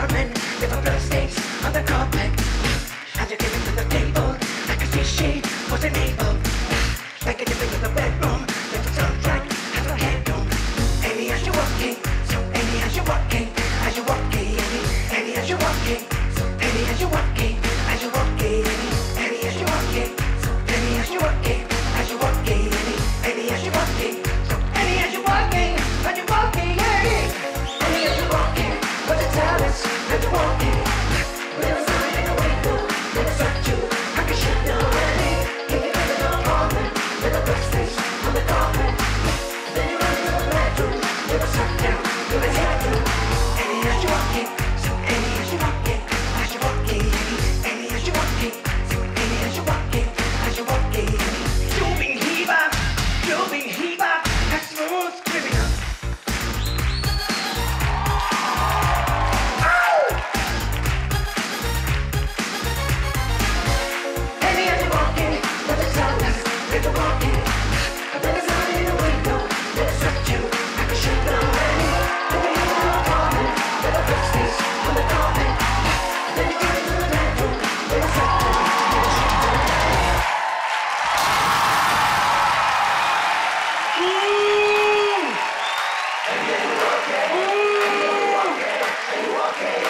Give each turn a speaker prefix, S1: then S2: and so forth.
S1: government. They will the states on the carpet. And you're giving the Annie